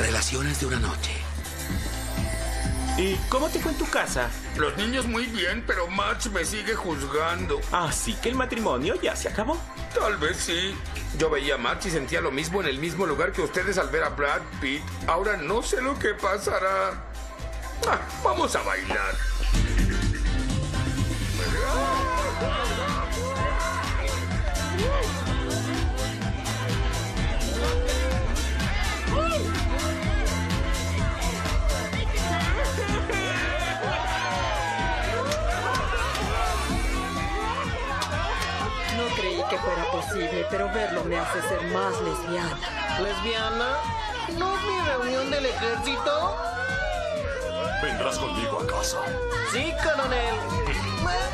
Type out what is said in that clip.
Relaciones de una noche. ¿Y cómo te fue en tu casa? Los niños muy bien, pero Max me sigue juzgando. Así que el matrimonio ya se acabó. Tal vez sí. Yo veía a Max y sentía lo mismo en el mismo lugar que ustedes al ver a Brad Pitt. Ahora no sé lo que pasará. Ah, vamos a bailar. Creí que fuera posible, pero verlo me hace ser más lesbiana. ¿Lesbiana? ¿No es mi reunión del ejército? Vendrás conmigo a casa. Sí, coronel.